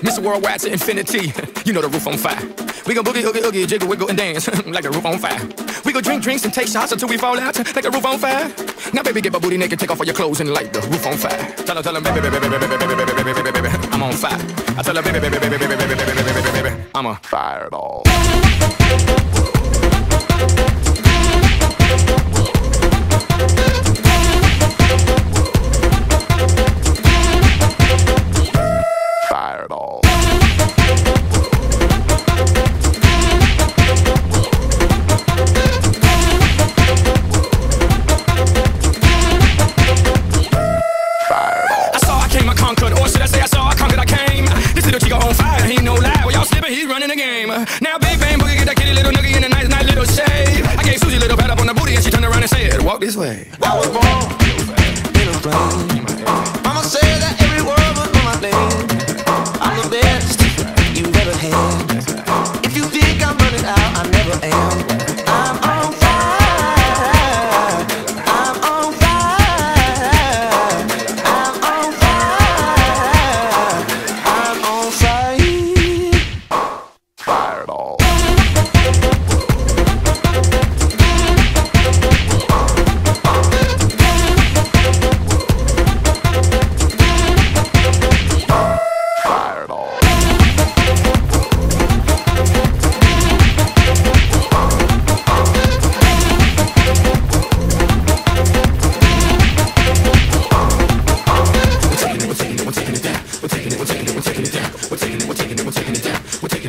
Mr. Worldwide to infinity. You know the roof on fire. We go boogie, oogie, oogie, jiggle, wiggle, and dance like the roof on fire. We go drink drinks and take shots until we fall out like the roof on fire. Now, baby, get my booty naked, take off all your clothes and light the roof on fire. Tell her, tell her, baby, baby, baby, baby, baby, baby, baby, baby, I'm on fire. I tell her, baby, baby, baby, baby, baby, baby, baby, baby, baby, I'm a. Fireball. Walk this way. I was born in a. Mama said that we're taking it down, we're taking it, we're taking it, we're taking it down, we're taking